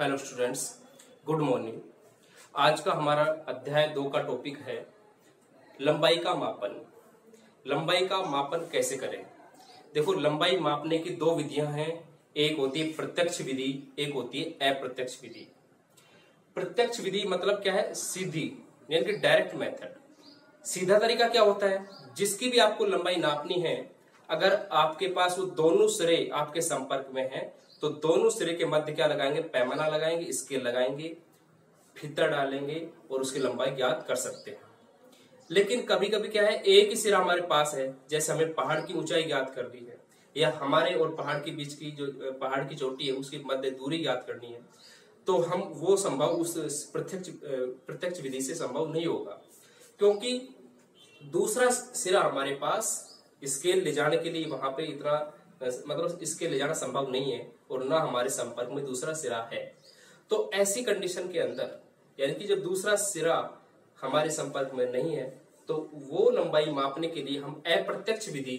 Hello students good morning आज का हमारा अध्याय दो का टॉपिक है लंबाई का मापन। लंबाई का मापन कैसे करें? देखो, लंबाई मापने की दो विधियाँ हैं। एक होती है प्रत्यक्ष विधि, एक होती है अप्रत्यक्ष विधि। प्रत्यक्ष विधि मतलब क्या है? सीधी, यानी कि डायरेक्ट मेथड सीधा तरीका क्या होता है? जिसकी भी आपको लंबाई नापनी है, अगर आपके पास वो दोनों सिरे आपके संपर्क में हैं तो दोनों सिरे के मध्य क्या लगाएँगे? पैमाना लगाएँगे स्केल लगाएँगे फितर डालेंगे और उसकी लंबाई ज्ञात कर सकते हैं। लेकिन कभी कभी क्या है, एक ही सिरा हमारे पास है, जैसे हमें पहाड़ की ऊंचाई ज्ञात करनी है, या हमारे और पहाड़ के बीच की जो, पहाड़ की चोटी है, उसकी मध्य दूरी ज्ञात करनी है तो हम वो संभव, उस प्रत्यक्ष प्रत्यक्ष विधि से संभव नहीं होगा। क्योंकि दूसरा सिरा हमारे पास स्केल ले जाने के लिए वहाँ पे इतना मतलब स्केल ले जाना संभव नहीं है। और ना हमारे संपर्क में दूसरा सिरा है। तो ऐसी कंडीशन के अंदर, यानी कि जब दूसरा सिरा हमारे संपर्क में नहीं है तो वो लंबाई मापने के लिए हम अप्रत्यक्ष विधि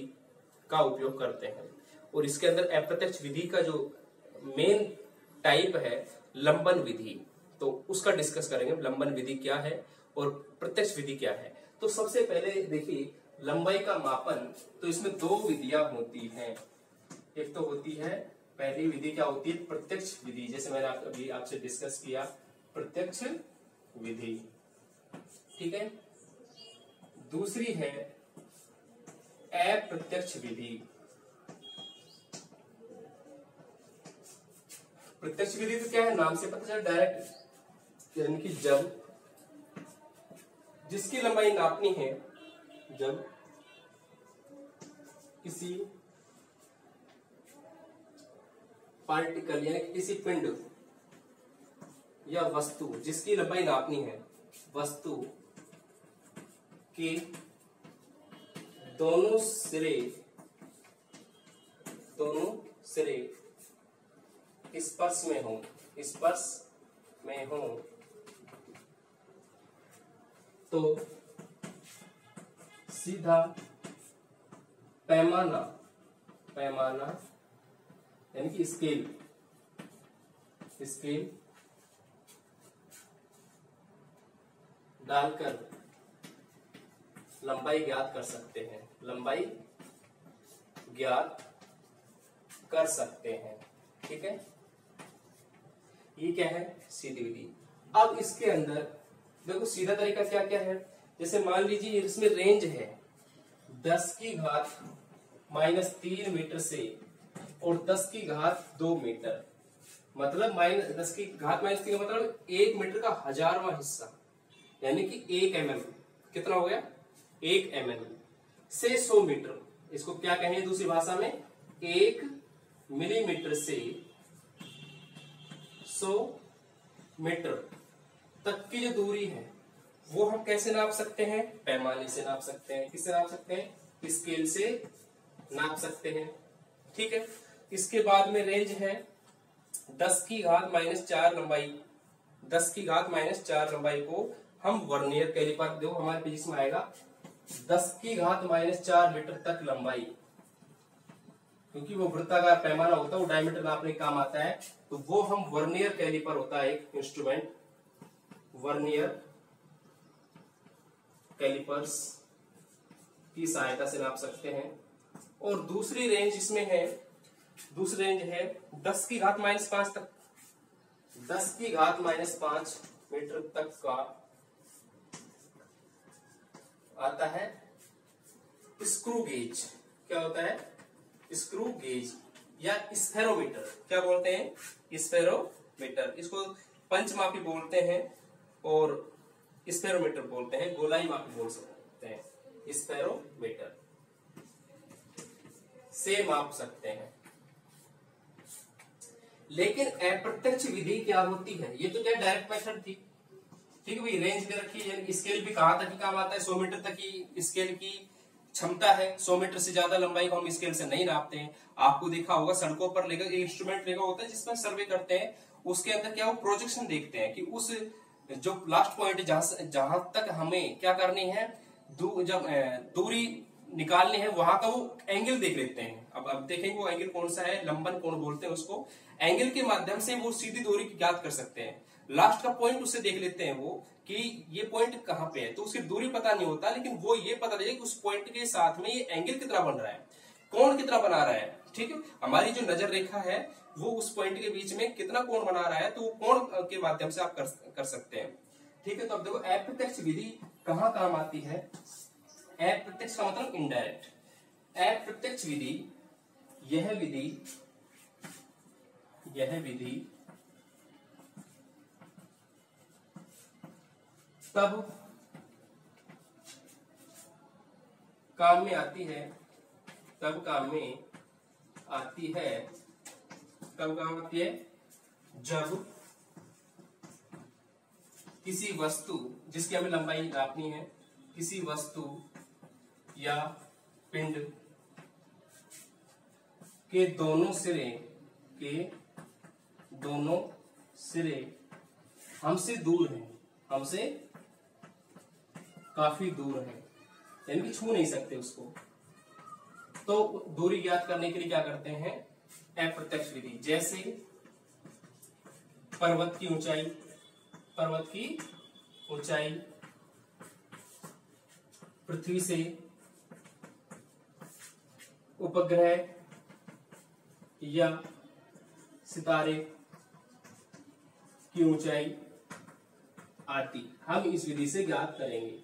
का उपयोग करते हैं। और इसके अंदर अप्रत्यक्ष विधि का जो मेन टाइप है, लंबन विधि तो उसका डिस्कस करेंगे लंबन विधि क्या है और प्रत्यक्ष विधि क्या है। तो सबसे पहले देखिए, लंबाई का मापन तो इसमें दो विधियाँ होती हैं। एक तो होती है पहली विधि क्या होती है? प्रत्यक्ष विधि जैसे मैंने आप, अभी आपसे डिस्कस किया। प्रत्यक्ष विधि। ठीक है? दूसरी है अप्रत्यक्ष विधि। प्रत्यक्ष विधि तो क्या है? नाम से पता चला डायरेक्ट यानी कि जब। जिसकी लंबाई नापनी है जब किसी पार्टिकल यानी किसी पिंड या वस्तु जिसकी लंबाई नापनी है, वस्तु के दोनों सिरे दोनों सिरे स्पर्श में हो स्पर्श में हो। तो सीधा पैमाना पैमाना यानी कि स्केल। स्केल डालकर लंबाई ज्ञात कर सकते हैं। लंबाई ज्ञात कर सकते हैं। ठीक है? ये क्या है? सीधी विधि अब इसके अंदर देखो सीधा तरीका क्या क्या है? जैसे मान लीजिए इसमें रेंज है, दस की घात माइनस तीन मीटर से और दस की घात दो मीटर। मतलब माइनस दस की घात माइनस तीन मतलब एक मीटर का हजारवा हिस्सा। यानी कि एक एम कितना हो गया? एक एम से सौ मीटर। इसको क्या कहेंगे दूसरी भाषा में? एक मिलीमीटर से सौ मीटर तक की जो दूरी है, वो हम कैसे नाप सकते हैं? पैमाने से नाप सकते हैं। किससे नाप सकते हैं? स्केल से नाप सकते हैं। ठीक है? इसके बाद में रेंज है दस की घात माइनस चार लंबाई। दस की घात माइनस चार लंबाई को हम वर्नियर कैलिपर देखो हमारे पेज में आएगा, दस की घात माइनस चार मीटर तक लंबाई। क्योंकि वो वृत्ताकार पैमाना होता है, वो डायमीटर नापने काम आता है तो वो हम वर्नियर कैलिपर होता है एक इंस्ट्रूमेंट वर्नियर कैलिपर्स की सहायता से नाप सकते हैं। और दूसरी रेंज इसमें है दूसरी रेंज है दस की घात माइनस पाँच तक। दस की घात माइनस पाँच मीटर तक का आता है स्क्रू गेज क्या होता है? स्क्रू गेज या स्फेरोमीटर क्या बोलते हैं? स्फेरोमीटर इसको पंचमापी बोलते हैं और स्फेरोमीटर बोलते हैं, गोलाई मापी बोल सकते हैं। स्फेरोमीटर से माप सकते हैं। लेकिन अप्रत्यक्ष विधि क्या होती है? ये तो क्या डायरेक्ट मेथड थी? ठीक है रेंज दे रखी है स्केल भी कहाँ तक काम आता है? सौ मीटर तक की स्केल की क्षमता है। सौ मीटर से ज़्यादा लंबाई को हम स्केल से नहीं नापते हैं। आपको देखा होगा सड़कों पर लेकर इंस्ट्रूमेंट लेकर होता है जिसमें सर्वे करते हैं। उसके अंदर क्या वो प्रोजेक्शन देखते हैं कि उस जो लास्ट पॉइंट जहाँ जहाँ तक हमें क्या करनी है? दू, जब दूरी निकालने हैं वहाँ का वो एंगल देख लेते हैं। अब अब देखेंगे वो एंगल कौन सा है लंबन कौन बोलते हैं उसको। एंगल के माध्यम से वो सीधी दूरी ज्ञात कर सकते हैं। लास्ट का पॉइंट उससे देख लेते हैं वो कि ये पॉइंट कहाँ पे है? तो उसकी दूरी पता नहीं होता लेकिन वो ये पता लगे कि उस पॉइंट के साथ में ये एंगल कितना बन रहा है। कौन कितना बना रहा है ठीक है? हमारी जो नज़र रेखा है वो उस पॉइंट के बीच में कितना कोण बना रहा है तो वो कोण के माध्यम से आप कर, कर सकते हैं। ठीक है तो अब देखो अप्रत्यक्ष विधि कहाँ काम आती है? अप्रत्यक्ष का मतलब इनडायरेक्ट अप्रत्यक्ष विधि, यह विधि यह विधि, तब काम में आती है, तब काम में आती है कब काम आती है, जब किसी वस्तु जिसकी हमें लंबाई नापनी है, किसी वस्तु या पिंड के दोनों सिरे, के दोनों सिरे हमसे दूर हैं, हमसे काफ़ी दूर है, यानी कि छू नहीं सकते उसको। तो दूरी ज्ञात करने के लिए क्या करते हैं? अप्रत्यक्ष विधि, जैसे पर्वत की ऊंचाई, पर्वत की ऊंचाई, पृथ्वी से उपग्रह या सितारे की ऊंचाई आती। हम इस विधि से ज्ञात करेंगे।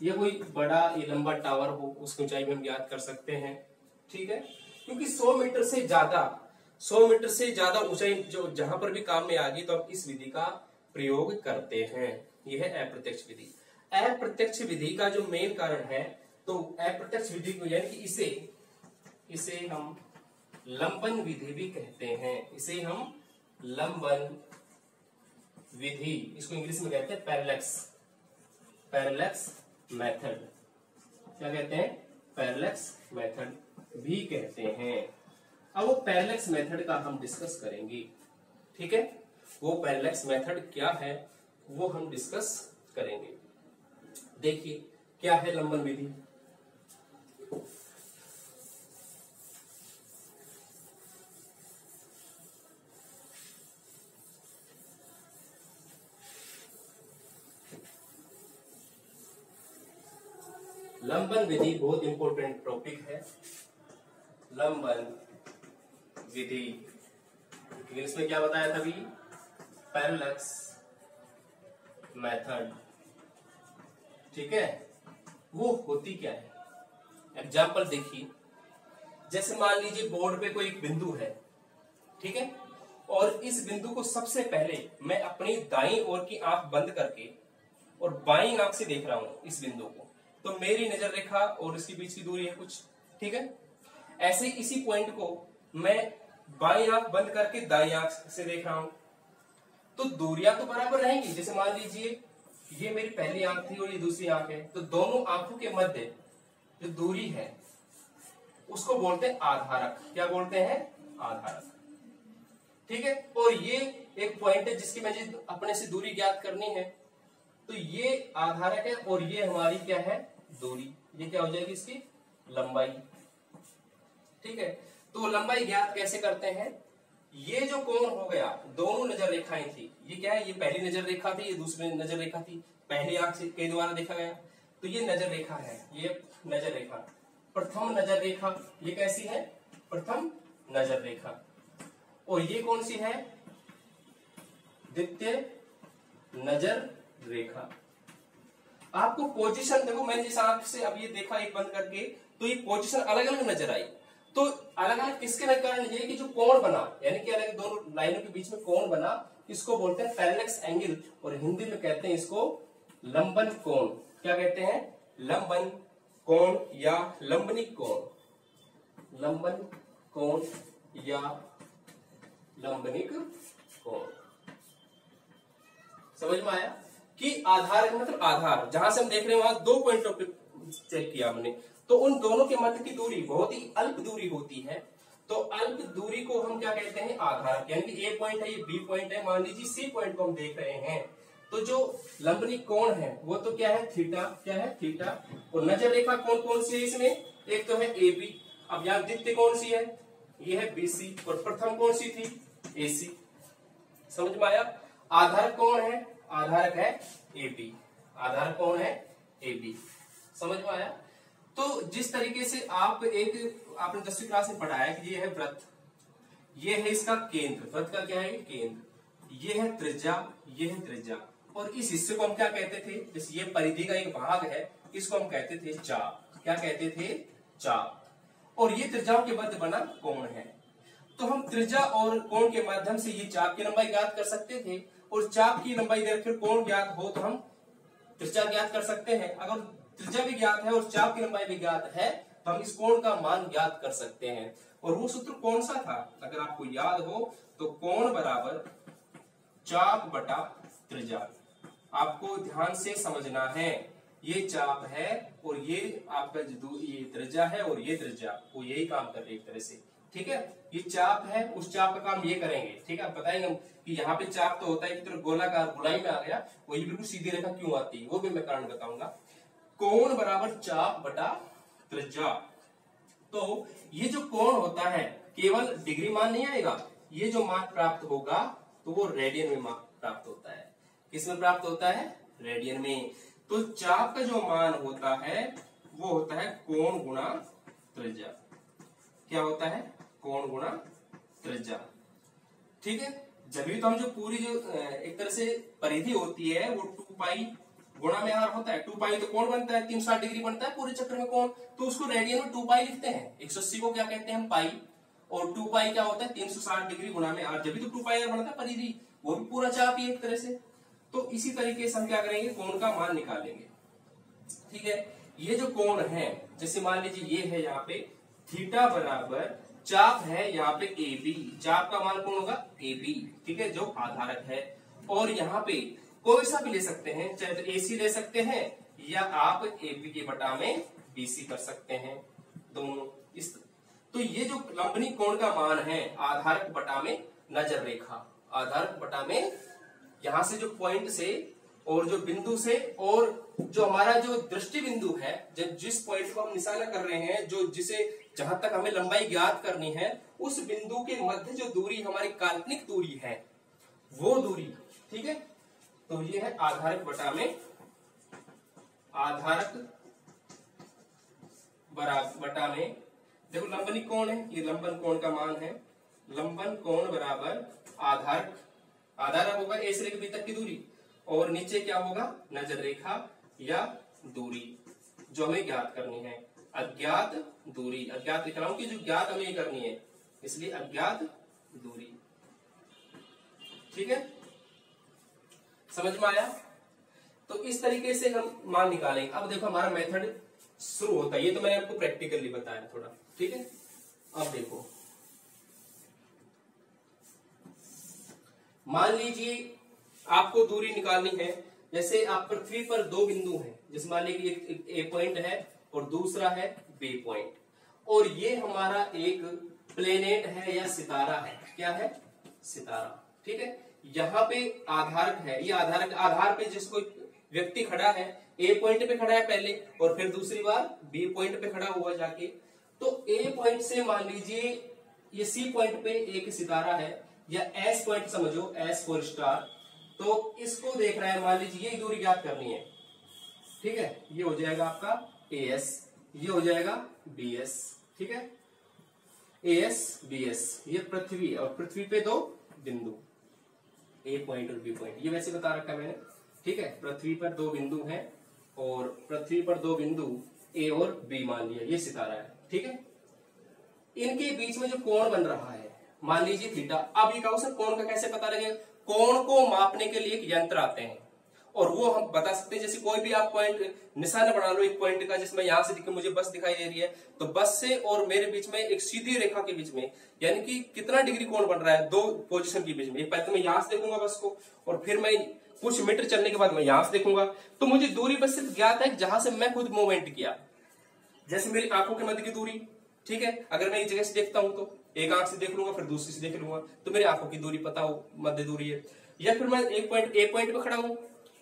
या कोई बड़ा या लंबा टावर हो, उसकी ऊंचाई में हम ज्ञात कर सकते हैं। ठीक है? क्योंकि 100 मीटर से ज़्यादा 100 मीटर से ज़्यादा ऊंचाई जो जहाँ पर भी काम में आ गई तो हम इस विधि का प्रयोग करते हैं। यह है अप्रत्यक्ष विधि। अप्रत्यक्ष विधि का जो मेन कारण है तो अप्रत्यक्ष विधि को यानी कि इसे इसे हम लंबन विधि भी कहते हैं। इसे हम लंबन विधि, इसको इंग्लिश में कहते हैं पैरलेक्स। Parallax method. क्या कहते हैं? पैरलेक्स मेथड भी कहते हैं। अब वो पैरलेक्स मेथड का हम डिस्कस करेंगे। ठीक है? वो पैरलेक्स मेथड क्या है, वो हम डिस्कस करेंगे। देखिए, क्या है लंबन विधि? लंबन विधि बहुत इंपॉर्टेंट टॉपिक है। लंबन विधि। इंग्लिश में क्या बताया था अभी? पैरलक्स मेथड ठीक है? वो होती क्या है? एग्ज़ाम्पल देखिए। जैसे मान लीजिए बोर्ड पे कोई एक बिंदु है, ठीक है? और इस बिंदु को सबसे पहले मैं अपनी दाई ओर की आँख बंद करके और बाई आँख से देख रहा हूँ इस बिंदु को। तो मेरी नज़र रेखा और इसके बीच की दूरी है कुछ, ठीक है? ऐसे इसी पॉइंट को मैं बाई आँख बंद करके दाई आँख से देख रहा हूँ। तो दूरियाँ तो बराबर रहेंगी, जैसे मान लीजिए ये मेरी पहली आँख थी और ये दूसरी आँख है। तो दोनों आँखों के मध्य जो दूरी है, उसको बोलते हैं आधारक। क्या बोलते हैं? आधारक। ठीक है? और ये एक पॉइंट है जिसकी मुझे अपने से दूरी ज्ञात करनी है। तो ये आधारक है और ये हमारी क्या है? दूरी, ये क्या हो जाएगी इसकी? लंबाई। ठीक है? तो लंबाई ज्ञात कैसे करते हैं? ये जो कोण हो गया, दोनों नज़र रेखाएँ थी। ये क्या है? ये पहली नज़र रेखा थी, ये दूसरी नज़र रेखा थी। पहली आँख से के द्वारा देखा गया। तो ये नज़र रेखा है, ये नज़र रेखा। प्रथम नज़र रेखा, ये कैसी है? प्रथम नज़र रेखा। और ये कौन सी है? द्वितीय नज़र रेखा। आपको पोजीशन देखो मैंने जिस आँख से अब ये देखा एक बंद करके तो ये पोजीशन अलग अलग नज़र आई। तो अलग अलग किसके कारण ये कि जो कोण बना, यानी कि अलग दोनों लाइनों के बीच में कोण बना, इसको बोलते हैं पैरेलेक्स एंगल और हिंदी में कहते हैं इसको लंबन कोण। क्या कहते हैं? लंबन कोण या लंबनिक कोण। लंबन कोण या लंबनिक कोण। समझ में आया? कि आधार मतलब आधार। जहाँ से हम देख रहे हैं, वहाँ दो पॉइंट ऑफ़ चेक किया हमने। तो उन दोनों के मध्य की दूरी बहुत ही अल्प दूरी होती है। तो अल्प दूरी को हम क्या कहते हैं? आधार। यानी कि ए पॉइंट है, ये बी पॉइंट है, मान लीजिए सी पॉइंट को हम देख रहे हैं। तो जो लंबनी कोण है, वो तो क्या है? थीटा। क्या है? थीटा। और नज़र रेखा कौन कौन सी है इसमें? एक तो है ए बी अब यहाँ द्वितीय कौन सी है? ये है बीसी और प्रथम कौन सी थी? एसी समझ में आया? आधार कौन है आधारक है ए बी आधार कौन है? ए बी समझ में आया? तो जिस तरीके से आप एक, आपने दसवीं क्लास में पढ़ाया कि ये है व्रत, ये है इसका केंद्र। व्रत का क्या है? केंद्र। ये है त्रिज्या, ये है त्रिज्या। और इस हिस्से को हम क्या कहते थे? जैसे ये परिधि का एक भाग है, इसको हम कहते थे चाप क्या कहते थे? चाप और ये त्रिज्याओं के मध्य बना कोण है। तो हम त्रिज्या और कोण के माध्यम से ये चाप की लंबाई ज्ञात कर सकते थे। और चाप की लंबाई देकर फिर कोण ज्ञात हो तो हम त्रिज्या ज्ञात कर सकते हैं। अगर त्रिज्या भी ज्ञात है और चाप की लंबाई भी ज्ञात है तो हम इस कोण का मान ज्ञात कर सकते हैं। और वो सूत्र कौन सा था? अगर आपको याद हो तो कोण बराबर चाप बटा त्रिज्या। आपको ध्यान से समझना है, ये चाप है और ये आपका जो ये त्रिज्या है और ये त्रिज्या, वो यही काम कर रही है एक तरह से। ठीक है? ये चाप है, उस चाप का काम ये करेंगे, ठीक है? बताएँगे हम कि यहाँ पे चाप तो होता है कि गोलाकार गुलाई में आ गया वो ये बिल्कुल सीधी रेखा क्यों आती है? वो भी मैं कारण बताऊँगा। कोण बराबर चाप बटा त्रिज्या। तो ये जो कोण होता है, केवल डिग्री मान नहीं आएगा, ये जो मान प्राप्त होगा तो वो रेडियन में मान प्राप्त होता है। किसमें प्राप्त होता है? रेडियन में। तो चाप का जो मान होता है, वो होता है कोण गुणा त्रिज्या। क्या होता है? कोण गुणा त्रिज्या। ठीक है? जब भी तो हम जो पूरी जो एक तरह से परिधि होती है, वो टू पाई गुणा में आर होता है टू पाई तो कौन बनता है? तीन साठ डिग्री बनता है पूरे चक्र में कौन तो उसको रेडियन में टू पाई लिखते हैं। एक सौ अस्सी को क्या कहते हैं पाई और टू पाई क्या होता है? तीन सौ साठ डिग्री गुणा में आर। जब भी तो टू पाई आर बनता है परिधि। वो भी पूरा चाप ही एक तरह से। तो इसी तरीके से हम क्या करेंगे? कोण का मान निकालेंगे। ठीक है? ये जो कोण है, जैसे मान लीजिए ये है यहाँ पे, थीटा बराबर चाप है यहाँ पे ए बी चाप का मान कौन होगा? ए बी ठीक है, जो आधारक है। और यहाँ पे कोई सा भी ले सकते हैं, चाहे तो ए सी ले सकते हैं, या आप ए बी के बटा में बी सी कर सकते हैं। दोनों इस तो ये जो लंबनी कोण का मान है, आधारक बटा में नज़र रेखा। आधारक बटा में यहाँ से जो पॉइंट से और जो बिंदु से और जो हमारा जो दृष्टि बिंदु है, जब जिस पॉइंट को हम निशाना कर रहे हैं, जो जिसे जहाँ तक हमें लंबाई ज्ञात करनी है, उस बिंदु के मध्य जो दूरी हमारी काल्पनिक दूरी है, वो दूरी, ठीक है? तो ये है आधारक बटा में आधारक बराबर बटा में। देखो, लंबनी कौन है, ये लंबन कोण का मान है। लंबन कोण बराबर आधारक, आधार होगा ए से लेकर बी तक की दूरी, और नीचे क्या होगा? नज़र रेखा या दूरी, जो हमें ज्ञात करनी है। अज्ञात दूरी। अज्ञात लिख रहा हूँ कि जो ज्ञात हमें करनी है, इसलिए अज्ञात दूरी। ठीक है? समझ में आया? तो इस तरीके से हम मान निकालेंगे अब देखो हमारा मेथड शुरू होता है। ये तो मैंने आपको प्रैक्टिकली बताया थोड़ा। ठीक है? अब देखो। मान लीजिए आपको दूरी निकालनी है। जैसे आप पृथ्वी पर दो बिंदु हैं। जिस मान लीजिए एक पॉइंट है। और दूसरा है बी पॉइंट। और ये हमारा एक प्लेनेट है या सितारा है। क्या है? सितारा। ठीक है? यहाँ पे आधारक है। ये आधारक, आधार पे जिसको व्यक्ति खड़ा है, ए पॉइंट पे खड़ा है पहले, और फिर दूसरी बार बी पॉइंट पे खड़ा हुआ जाके। तो ए पॉइंट से मान लीजिए ये सी पॉइंट पे एक सितारा है, या एस पॉइंट समझो, एस फोर स्टार। तो इसको देख रहा है, मान लीजिए ये दूरी ज्ञात करनी है। ठीक है? ये हो जाएगा आपका ए एस ये हो जाएगा बी एस ठीक है? ए एस बी एस ये पृथ्वी, और पृथ्वी पे दो बिंदु ए पॉइंट और बी पॉइंट ये वैसे बता रखा है मैंने, ठीक है? पृथ्वी पर दो बिंदु हैं, और पृथ्वी पर दो बिंदु ए और बी मान लिया, ये सितारा है, ठीक है? इनके बीच में जो कोण बन रहा है, मान लीजिए थीटा अब ये कहो सर, कोण का कैसे पता लगेगा? कोण को मापने के लिए एक यंत्र आते हैं। और वो हम बता सकते हैं, जैसे कोई भी आप पॉइंट निशान बना लो एक पॉइंट का, जिसमें यहाँ से मुझे बस दिखाई दे रही है तो बस से और मेरे बीच में एक सीधी रेखा के बीच में, यानी कि कितना डिग्री कोण बन रहा है, दो पोजिशन के बीच में। एक पहले तो मैं यहाँ से देखूँगा बस को, और फिर मैं कुछ मीटर चलने के बाद मैं यहाँ से देखूँगा। तो मुझे दूरी बस सिर्फ़ ज्ञात है जहाँ से मैं खुद मूवमेंट किया। जैसे मेरी आँखों के मध्य की दूरी, ठीक है? अगर मैं एक जगह से देखता हूँ तो एक आँख से देख लूँगा, फिर दूसरी से देख लूँगा तो मेरी आँखों की दूरी, पता हो, मध्य दूरी है। या फिर मैं एक पॉइंट ए पॉइंट पे खड़ा हूँ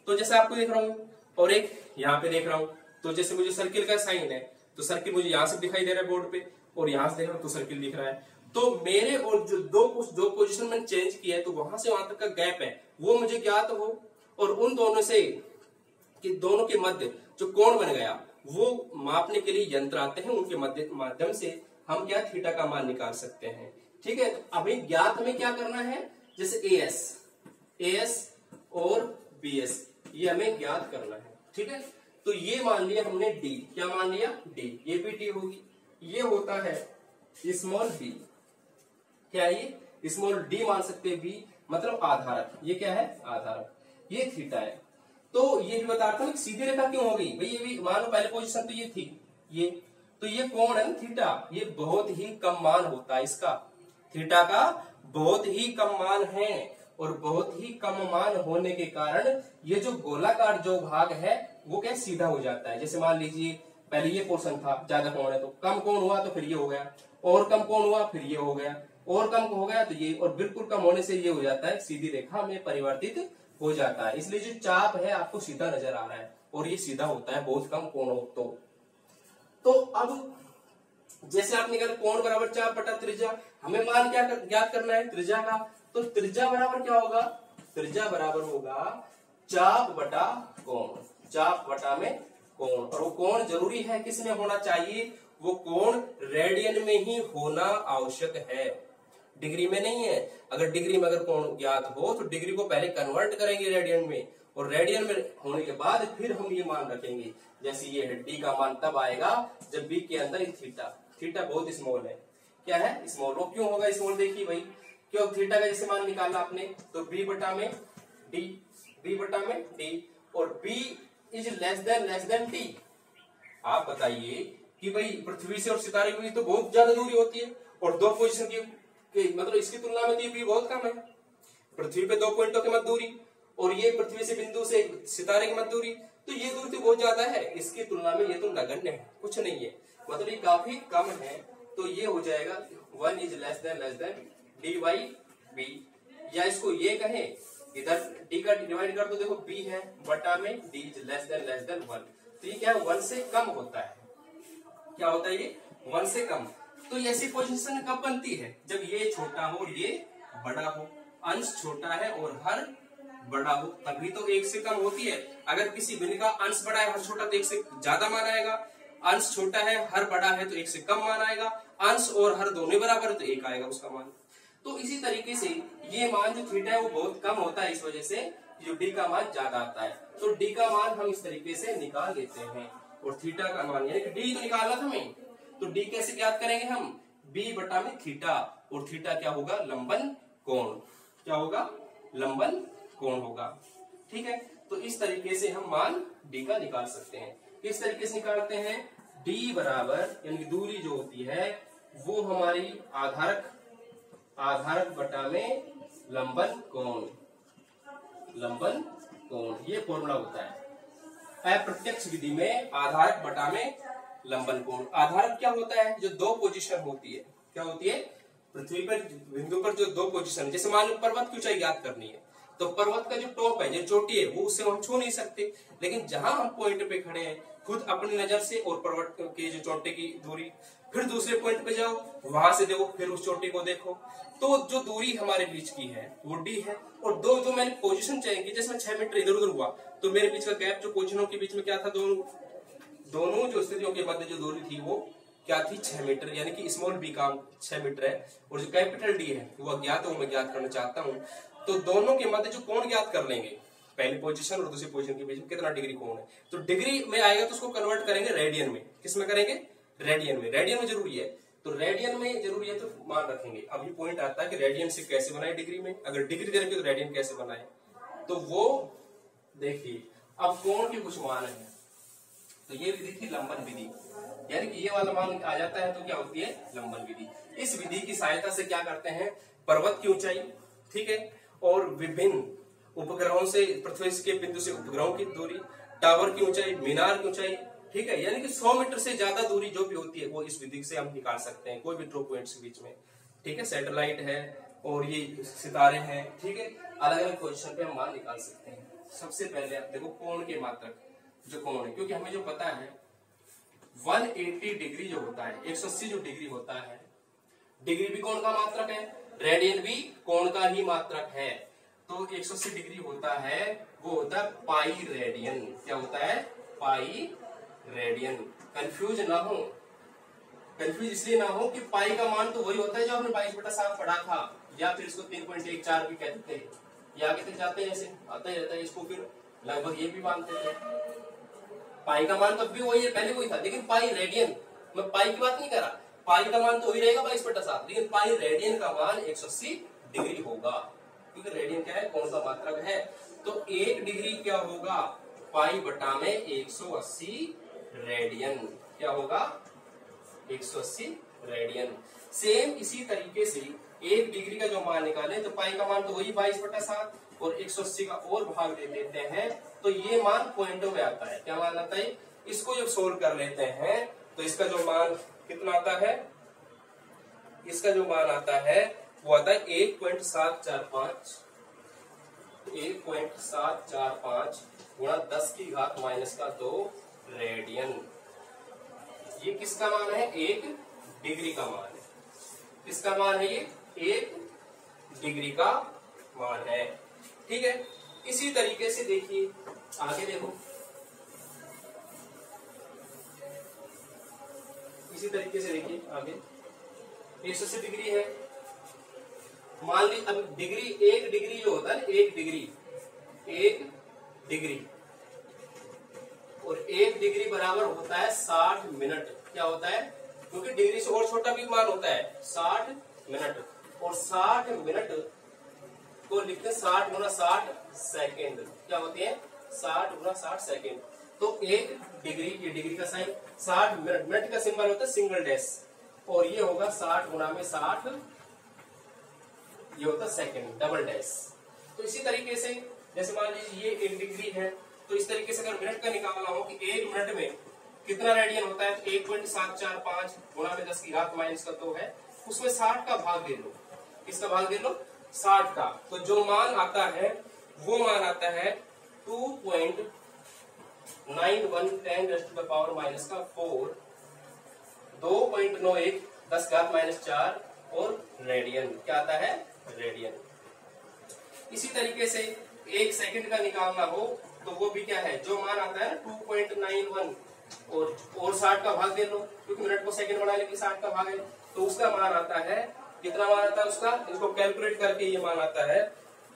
तो जैसे आपको देख रहा हूँ, और एक यहाँ पे देख रहा हूँ तो जैसे मुझे सर्किल का साइन है तो सर्किल मुझे यहाँ से दिखाई दे रहा है बोर्ड पे, और यहाँ से देख रहा हूँ तो सर्किल दिख रहा है। तो मेरे और जो दो दो पोजिशन मैंने चेंज किया है तो वहाँ से वहाँ तक का गैप है। वो मुझे ज्ञात हो, और उन दोनों से, कि दोनों के मध्य जो कोण बन गया, वो मापने के लिए यंत्र आते हैं, उनके मध्य, माध्यम से हम क्या थीटा का मान निकाल सकते हैं। ठीक है अभी ज्ञात में क्या करना है? जैसे ए एस ए एस और बी एस ये हमें ज्ञात करना है, ठीक है? तो ये मान लिया हमने डी क्या मान लिया? डी ये भी डी होगी। ये होता है स्मॉल बी क्या ये? स्मॉल डी मान सकते बी मतलब आधारक। ये क्या है? आधारक। ये थीटा है। तो ये भी बता रहा सीधी रेखा क्यों हो गई? भाई, ये भी मानो पहले पोजीशन तो ये थी। ये। तो ये कौन है? थीटा ये बहुत ही कम मान होता है इसका। थीटा का बहुत ही कम मान है। और बहुत ही कम मान होने के कारण ये जो गोलाकार जो भाग है वो क्या सीधा हो जाता है? जैसे मान लीजिए पहले ये पोर्शन था ज़्यादा कौन है तो। कम कौन हुआ? तो फिर ये हो गया। और कम कौन हुआ? फिर ये हो गया। और कम हो गया तो ये और बिल्कुल कम होने से ये हो जाता है सीधी रेखा में परिवर्तित हो जाता है। इसलिए जो चाप है आपको सीधा नज़र आ रहा है और ये सीधा होता है बहुत कम कोण हो तो। तो अब जैसे आपने कहा कोण बराबर चाप बटा त्रिज्या? हमें मान क्या कर, ज्ञात करना है? त्रिज्या का तो त्रिज्या बराबर क्या होगा? त्रिज्या बराबर होगा चाप बटा कोण। चाप बटा में कोण। और वो कोण ज़रूरी है किसमें होना चाहिए? वो कोण रेडियन में ही होना आवश्यक है। डिग्री में नहीं है। अगर डिग्री में अगर कोण ज्ञात हो तो डिग्री को पहले कन्वर्ट करेंगे रेडियन में। और रेडियन में होने के बाद फिर हम ये मान रखेंगे। जैसे ये है डी का मान तब आएगा जब बी के अंदर थीटा थीटा बहुत स्मॉल है। क्या है? स्मॉल वो क्यों होगा स्मॉल देखिए भाई। क्यों थीटा का जैसे मान निकाला आपने तो बी बटा में डी बी बटा में डी और B is less than less than D आप बताइए कि भाई पृथ्वी से और सितारे की तो बहुत ज़्यादा दूरी होती है, और दो पोजिशन की, कि मतलब इसकी तुलना में तो ये बहुत कम है। पृथ्वी पे दो पॉइंटों की मत दूरी, और ये पृथ्वी से बिंदु से सितारे की मत दूरी तो ये दूरी तो बहुत ज़्यादा है। इसकी तुलना में ये तो नगण्य है, कुछ नहीं है। मतलब ये काफ़ी कम है तो ये हो जाएगा one is less than less than D Y B, या इसको ये कहे, इधर डी का डिवाइड कर दो, देखो, बी है बटा में D is less than less than one तो ये क्या वन से कम होता है। क्या होता है ये? वन से कम। तो ऐसी पोजीशन कब बनती है? जब ये छोटा हो, ये बड़ा हो। अंश छोटा है और हर बड़ा हो, तभी तो एक से कम होती है। अगर किसी बिंदु का अंश बड़ा है, हर छोटा तो एक से ज़्यादा मान आएगा। अंश छोटा है, हर बड़ा है तो एक से कम मान आएगा। अंश और हर दोनों बराबर तो एक आएगा उसका मान। तो इसी तरीके से ये मान जो थीटा है वो बहुत कम होता है इस वजह से जो डी का मान ज़्यादा आता है। तो डी का मान हम इस तरीके से निकाल लेते हैं। और थीटा का मान यानी कि डी तो निकालना था हमें। तो डी कैसे ज्ञात करेंगे हम? बी बटा में थीटा और थीटा क्या होगा? लंबन कोण। क्या होगा? लंबन कोण होगा। ठीक है? तो इस तरीके से हम मान डी का निकाल सकते हैं। किस तरीके से निकालते हैं? डी बराबर, यानी दूरी जो होती है, वो हमारी आधारक आधारक बटा में लंबन कोण लंबन कोण, ये फॉर्मूला होता है। अप्रत्यक्ष विधि में आधारक बटा में लंबन कोण। आधारक क्या होता है? जो दो पोजीशन होती है। क्या होती है? पृथ्वी पर, बिंदु पर जो दो पोजीशन जैसे मान लो पर्वत की ऊंचाई ज्ञात करनी है तो पर्वत का जो टॉप है, जो चोटी है, वो उससे हम छू नहीं सकते। लेकिन जहाँ हम पॉइंट पे खड़े हैं, खुद अपनी नज़र से और पर्वत के जो चोटी की दूरी फिर दूसरे पॉइंट पे जाओ, वहाँ से देखो, फिर उस चोटी को देखो। तो जो दूरी हमारे बीच की है, वो डी है। और दो जो मैंने पोजीशन चाहिए जैसे छह मीटर इधर उधर हुआ तो मेरे बीच का गैप जो पोजिशनों के बीच में क्या था दोनों? दोनों जो स्थितियों के मध्य जो दूरी थी, वो क्या थी? छह मीटर यानी कि स्मॉल बी का छह मीटर है। और जो कैपिटल डी है, वो अज्ञात है मैं ज्ञात करना चाहता हूँ। तो दोनों के मध्य जो कोण ज्ञात कर लेंगे, पहली पोजीशन और दूसरी पोजीशन के बीच में कितना डिग्री कोण है? तो डिग्री में आएगा तो उसको कन्वर्ट करेंगे रेडियन में। किसमें करेंगे? रेडियन में। रेडियन में ज़रूरी है। तो रेडियन में ज़रूरी है तो मान रखेंगे। अब ये पॉइंट आता है कि रेडियन से कैसे बनाए डिग्री में? अगर डिग्री देंगे तो रेडियन कैसे बनाए? तो वो देखिए, अब कोण के कुछ मान है? तो ये विधि थी लंबन विधि। यानी कि ये वाला मान आ जाता है तो क्या होती है? लंबन विधि। इस विधि की सहायता से क्या करते हैं? पर्वत की ऊंचाई, ठीक है? और विभिन्न उपग्रहों से, पृथ्वी के बिंदु से उपग्रहों की दूरी, टावर की ऊंचाई, मीनार की ऊंचाई ठीक है? यानी कि 100 मीटर से ज़्यादा दूरी जो भी होती है, वो इस विधि से हम निकाल सकते हैं, कोई भी ड्रो पॉइंट के बीच में। ठीक है? सैटेलाइट है और ये सितारे हैं, ठीक है? अलग अलग पोजिशन पे हम मान निकाल सकते हैं। सबसे पहले आप देखो, कोण के मात्रक, जो कोण है, क्योंकि हमें जो पता है 180 डिग्री जो होता है 180 जो डिग्री होता है, डिग्री भी कोण का मात्रक है रेडियन भी कोण का ही मात्रक है। तो 180 डिग्री होता है, वो होता है पाई रेडियन क्या होता है? Pi radian. कंफ्यूज ना हो। कंफ्यूज इसलिए ना हो कि पाई का मान तो वही होता है जो हमने बाईस बटा सात पढ़ा था। या फिर इसको तीन पॉइंट एक चार भी कहते हैं। या आगे तक जाते हैं ऐसे? आता ही रहता है इसको फिर लगभग ये भी मानते थे पाई का मान तो भी वही है, पहले वही था। लेकिन पाई रेडियन मैं पाई की बात नहीं कर रहा। पाई का मान तो वही रहेगा बाईस बटा सात। लेकिन पाई रेडियन का मान एक सौ अस्सी डिग्री होगा। क्योंकि रेडियन क्या है? कौन सा मात्रक है? तो एक डिग्री क्या होगा? पाई बटा में 180 रेडियन क्या होगा? 180 रेडियन सेम इसी तरीके से एक डिग्री का जो मान निकाले तो पाई का मान तो वही बाईस बटा सात, और 180 का और भाग दे देते हैं तो ये मान पॉइंटों में आता है। क्या मान आता है? इसको जब सोल्व कर लेते हैं तो इसका जो मान कितना आता है? इसका जो मान आता है, वो आता है एक पॉइंट सात चार पाँच। एक पॉइंट सात चार पाँच गुणा दस की घात माइनस का दो रेडियन। ये किसका मान है? एक डिग्री का मान है। किसका मान है ये? एक डिग्री का मान है। ठीक है? इसी तरीके से देखिए। आगे देखो। इसी तरीके से देखिए आगे। एक सौ अस्सी डिग्री है। मान ली, अब डिग्री, एक डिग्री जो होता है एक डिग्री। एक डिग्री। और एक डिग्री बराबर होता है साठ मिनट। क्या होता है? क्योंकि डिग्री से और छोटा भी मान होता है। साठ मिनट। और साठ मिनट को लिखते हैं साठ गुना साठ सेकेंड। क्या होते हैं? साठ गुना साठ सेकेंड। तो एक डिग्री, ये डिग्री का साइन साठ मिनट। मिनट का सिंबल होता है सिंगल डैश। और ये होगा साठ गुना में साठ। ये होता है सेकेंड, डबल डैश। तो इसी तरीके से, जैसे मान लीजिए ये एक डिग्री है तो इस तरीके से अगर मिनट का निकालना हो कि एक मिनट में कितना रेडियन होता है तो एक पॉइंट सात चार पाँच गुणा में दस की घात माइनस का दो है, उसमें साठ का भाग दे लो। किसका भाग दे लो? साठ का। तो जो मान आता है, वो मान आता है two point nine one ten to the power minus का फोर दो पॉइंट नौ एक दस घात माइनस चार और रेडियन क्या आता है? रेडियन इसी तरीके से एक सेकंड का निकालना हो तो वो भी क्या है? जो मान आता है टू पॉइंट नाइन वन और और साठ का भाग दे लो, क्योंकि मिनट को सेकंड बनाने के साठ का भाग है। तो उसका मान आता है, कितना मान आता है उसका? इसको कैलकुलेट करके ये मान आता है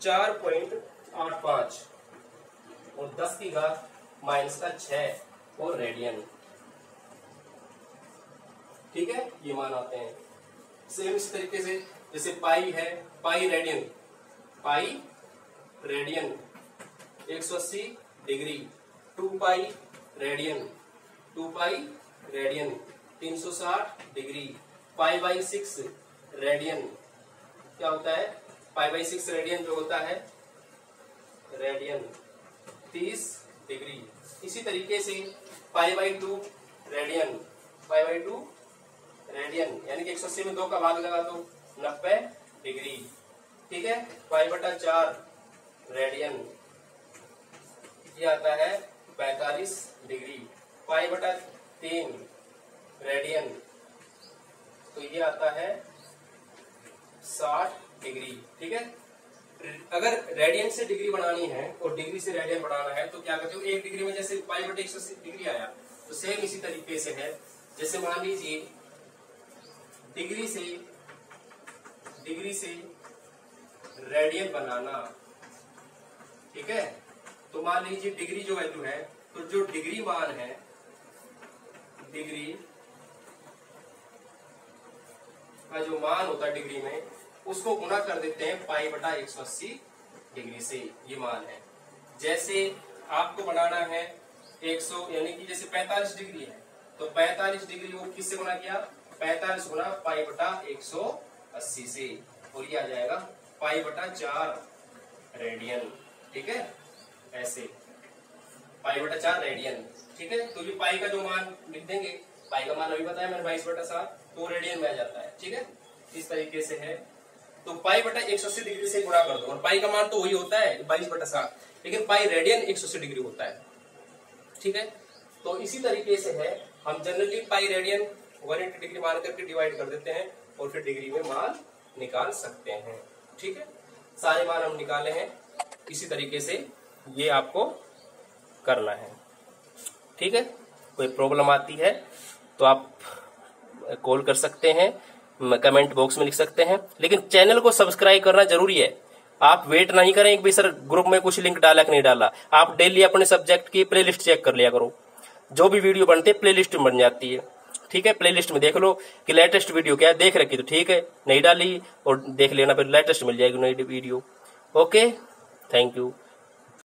चार पॉइंट आठ पाँच और दस की घात माइनस का छ और रेडियन ठीक है? ये मान आते हैं। सेम इस तरीके से, जैसे पाई है pi radian pi radian 180 degree, two pi radian, two pi radian 360 degree, pi by six radian. क्या होता है? पाई बाई सिक्स रेडियन जो होता है, रेडियन, तीस डिग्री। इसी तरीके से pi by two radian, pi by two radian, यानी कि एक सौ अस्सी में दो का भाग लगा दो, नब्बे डिग्री। ठीक है? पाई बटा चार रेडियन। ये आता है पैतालीस डिग्री, पाई बटा तीन रेडियन। तो ये आता है साठ डिग्री, ठीक है? अगर रेडियन से डिग्री बनानी है और डिग्री से रेडियन बनाना है तो क्या करते हो? एक डिग्री में जैसे पाई बटे एक सौ डिग्री आया तो सेम इसी तरीके से है। जैसे मान लीजिए, डिग्री से डिग्री से रेडियन बनाना, ठीक है? तो मान लीजिए डिग्री जो वैल्यू है तो जो डिग्री मान है, डिग्री का जो मान होता है डिग्री में, उसको गुना कर देते हैं पाई बटा एक सौ अस्सी डिग्री से ये मान है। जैसे आपको बनाना है 100 यानी कि जैसे 45 डिग्री है तो 45 डिग्री वो किससे गुना किया? 45 गुना पाई बटा एक सौ अस्सी से, और ये आ जाएगा पाई बटा चार रेडियन, ठीक है? ऐसे। पाई बटा चार रेडियन ठीक है? तो ये पाई का जो मान लिख देंगे, पाई का मान अभी बताया मैंने बाईस बटा सात तो रेडियन में आ जाता है, ठीक है? इस तरीके से है। तो पाई बटा एक सौ अस्सी डिग्री से गुणा कर दो, और पाई का मान तो वही होता है, बाईस बटा सात। लेकिन पाई रेडियन एक डिग्री होता है, ठीक है? तो इसी तरीके से है, हम generally pi radian one degree मान करके डिवाइड कर देते हैं, और फिर डिग्री में मान निकाल सकते हैं, ठीक है? सारे मान हम निकाले हैं, इसी तरीके से ये आपको करना है। ठीक है? कोई प्रॉब्लम आती है तो आप कॉल कर सकते हैं कमेंट बॉक्स में लिख सकते हैं। लेकिन चैनल को सब्सक्राइब करना ज़रूरी है। आप वेट नहीं करें एक भी सर ग्रुप में कुछ लिंक डाला कि नहीं डाला। आप डेली अपने सब्जेक्ट की प्लेलिस्ट चेक कर लिया करो। जो भी वीडियो बनती है प्लेलिस्ट में बन जाती है। ठीक है? प्लेलिस्ट में देख लो कि लेटेस्ट वीडियो क्या है, देख रखी तो ठीक है। नहीं डाली और देख लेना, फिर लेटेस्ट मिल जाएगी नई वीडियो ओके थैंक यू